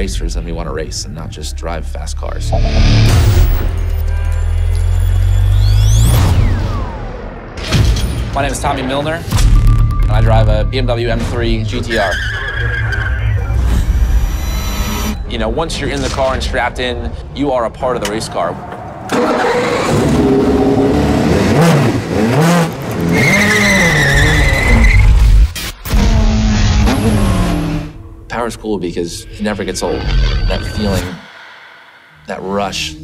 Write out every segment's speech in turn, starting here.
racers and we want to race and not just drive fast cars. My name is Tommy Milner, and I drive a BMW M3 GTR. You know, once you're in the car and strapped in, you are a part of the race car. Power's cool because it never gets old. That feeling, that rush.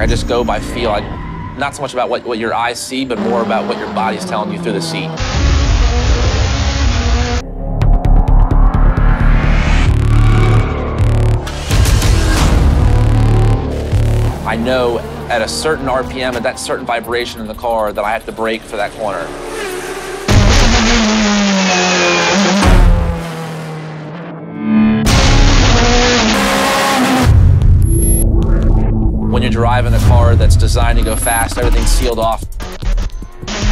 I just go by feel. I, not so much about what, what your eyes see, but more about what your body's telling you through the seat. I know at a certain RPM, at that certain vibration in the car, that I have to brake for that corner. When you're driving a car that's designed to go fast, everything's sealed off.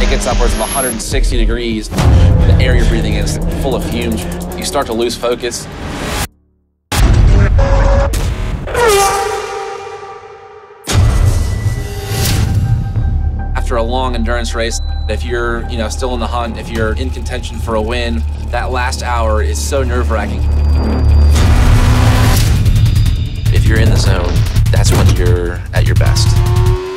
It gets upwards of 160 degrees. The air you're breathing in is full of fumes. You start to lose focus. after a long endurance race, if you're you know still in the hunt, if you're in contention for a win, that last hour is so nerve-wracking. If you're in the zone, that's when you're at your best.